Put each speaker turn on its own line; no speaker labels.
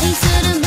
He should